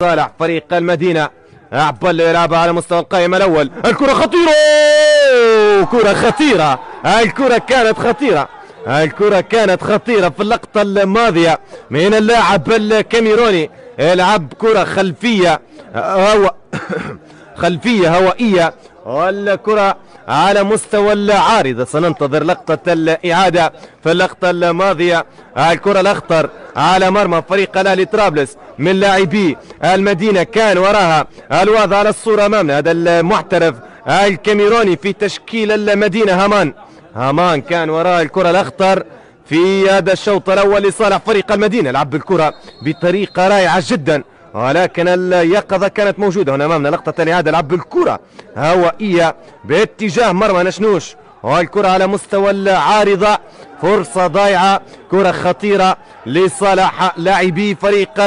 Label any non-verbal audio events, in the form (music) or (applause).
صالح فريق المدينة. عبال يلعبها على مستوى القائمة الأول. الكرة خطيرة! كرة خطيرة! الكرة كانت خطيرة! الكرة كانت خطيرة في اللقطة الماضية من اللاعب الكاميروني. يلعب كرة خلفية هو (coughs) خلفية هوائية. والكرة على مستوى العارضة سننتظر لقطة الإعادة. في اللقطة الماضية الكرة الأخطر على مرمى فريق الأهلي طرابلس من لاعبي المدينة. كان وراها الوضع على الصورة أمامنا هذا المحترف الكاميروني في تشكيل المدينة. هامان هامان كان وراء الكرة الأخطر في هذا الشوط الأول لصالح فريق المدينة. لعب الكرة بطريقة رائعة جدا. ولكن اليقظة كانت موجودة هنا أمامنا. لقطة الإعادة لعب الكرة. هوائية باتجاه مرمى نشنوش. والكرة على مستوى العارضة. فرصة ضايعة. كرة خطيرة لصالح لاعبي فريق